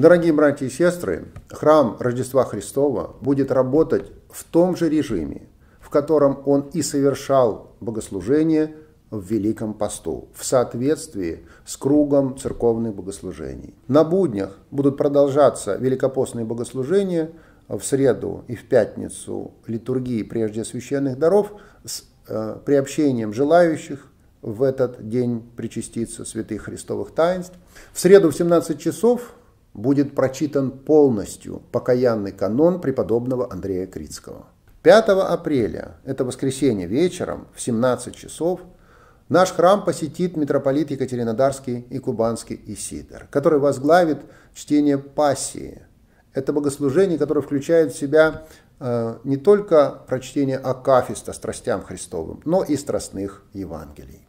Дорогие братья и сестры, храм Рождества Христова будет работать в том же режиме, в котором он и совершал богослужение в Великом посту, в соответствии с кругом церковных богослужений. На буднях будут продолжаться великопостные богослужения в среду и в пятницу литургии прежде священных даров с э, приобщением желающих в этот день причаститься святых христовых таинств. В среду в 17 часов будет прочитан полностью покаянный канон преподобного Андрея Критского. 5 апреля, это воскресенье вечером в 17 часов, наш храм посетит митрополит Екатеринодарский и Кубанский Исидор, который возглавит чтение пассии. Это богослужение, которое включает в себя э, не только прочтение акафиста страстям Христовым, но и страстных Евангелий.